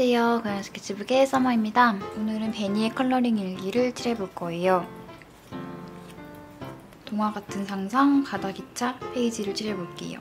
안녕하세요. 고양 스케치북의 서머입니다. 오늘은 베니의 컬러링 일기를 칠해볼 거예요. 동화 같은 상상 가다 기차 페이지를 칠해볼게요.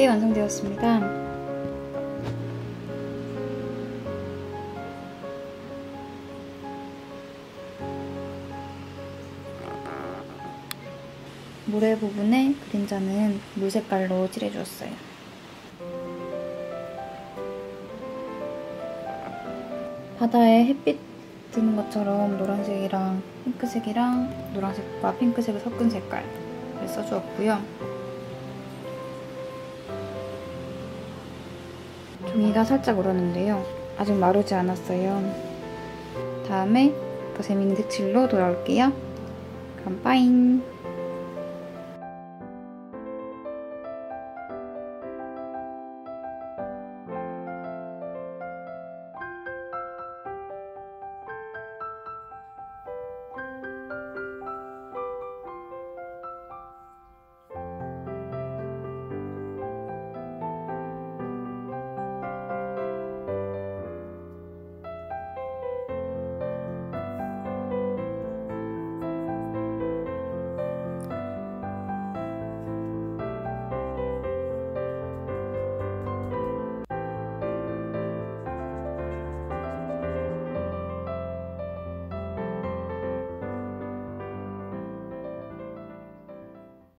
이렇게 완성되었습니다. 모래 부분에 그림자는 물 색깔로 칠해주었어요. 바다에 햇빛 드는 것처럼 노란색이랑 핑크색이랑 노란색과 핑크색을 섞은 색깔을 써주었고요. 종이가 살짝 얼었는데요. 아직 마르지 않았어요. 다음에 더 재밌는 색칠로 돌아올게요. 그럼 빠잉!